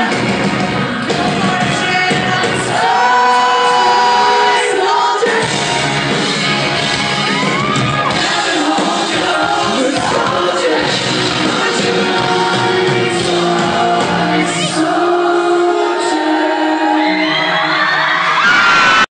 아.